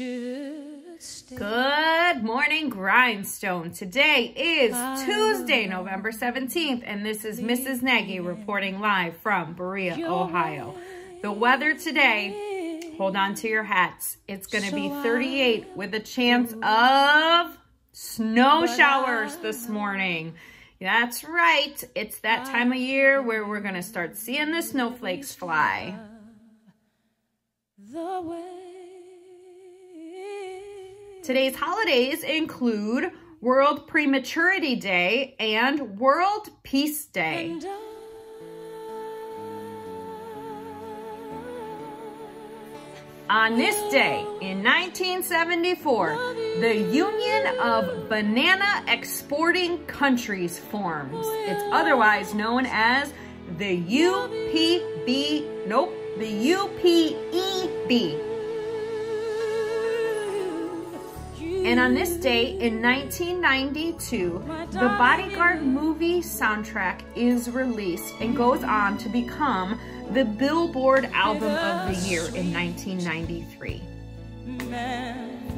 Good morning, Grindstone. Today is Tuesday, November 17th, and this is Mrs. Nagy reporting live from Berea, Ohio. The weather today, hold on to your hats. It's going to be 38 with a chance of snow showers this morning. That's right. It's that time of year where we're going to start seeing the snowflakes fly. Today's holidays include World Prematurity Day and World Peace Day. On this day in 1974, the Union of Banana Exporting Countries forms. It's otherwise known as the UPB, nope, the UPEB. And on this day in 1992, the Bodyguard movie soundtrack is released and goes on to become the Billboard Album of the Year in 1993.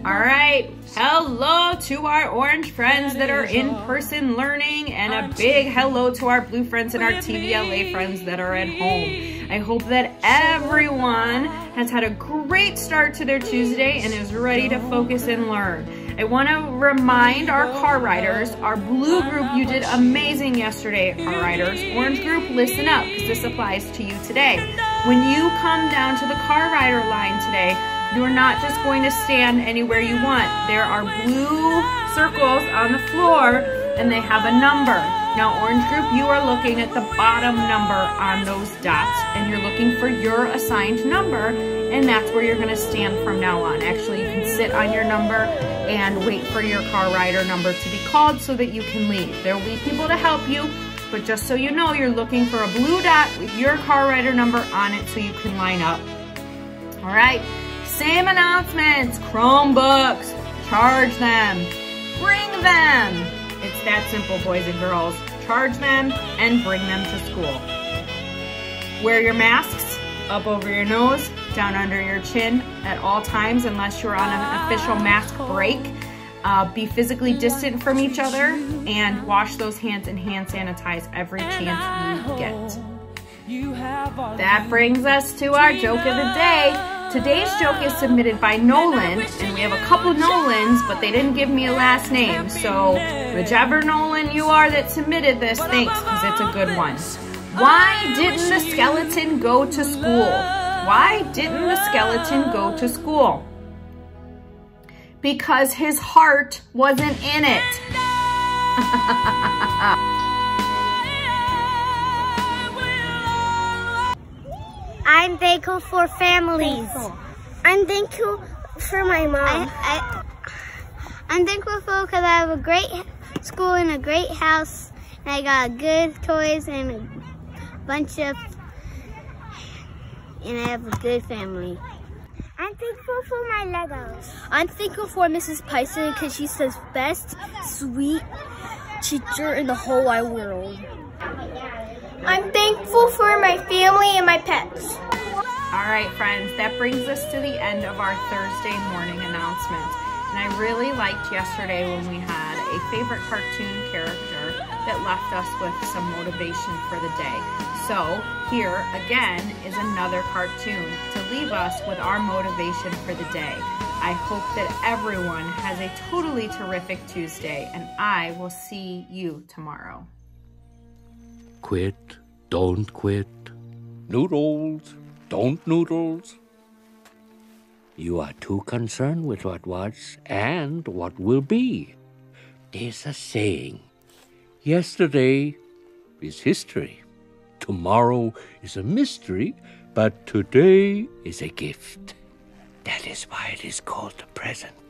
All right, hello to our orange friends that are in person learning and a big hello to our blue friends and our TVLA friends that are at home. I hope that everyone has had a great start to their Tuesday and is ready to focus and learn. I want to remind our car riders, our blue group, you did amazing yesterday, car riders. Orange group, listen up because this applies to you today. When you come down to the car rider line today, you're not just going to stand anywhere you want. There are blue circles on the floor and they have a number. Now Orange Group, you are looking at the bottom number on those dots and you're looking for your assigned number and that's where you're gonna stand from now on. Actually, on your number and wait for your car rider number to be called so that you can leave. There will be people to help you, but just so you know, you're looking for a blue dot with your car rider number on it so you can line up. All right, same announcements, Chromebooks, charge them, bring them. It's that simple, boys and girls. Charge them and bring them to school. Wear your masks up over your nose, down under your chin at all times unless you're on an official mask break. Uh, be physically distant from each other and wash those hands and hand sanitize every chance you get. That brings us to our joke of the day. Today's joke is submitted by Nolan, and we have a couple Nolans, but they didn't give me a last name. So whichever Nolan you are that submitted this, thanks, because it's a good one. Why didn't the skeleton go to school? Why didn't the skeleton go to school? Because his heart wasn't in it. I'm thankful for families. Thankful. I'm thankful for my mom. I, I, am thankful because I have a great school and a great house. And I got good toys and a bunch of, and I have a good family. I'm thankful for my Legos. I'm thankful for Mrs. Pyson because she's the best, sweet teacher in the whole wide world. I'm thankful for my family and my pets. All right, friends, that brings us to the end of our Thursday morning announcement. And I really liked yesterday when we had a favorite cartoon character that left us with some motivation for the day. So here again is another cartoon to leave us with our motivation for the day. I hope that everyone has a totally terrific Tuesday and I will see you tomorrow. Quit, don't quit. Noodles, don't noodles. You are too concerned with what was and what will be. There's a saying yesterday is history, tomorrow is a mystery, but today is a gift. That is why it is called the present.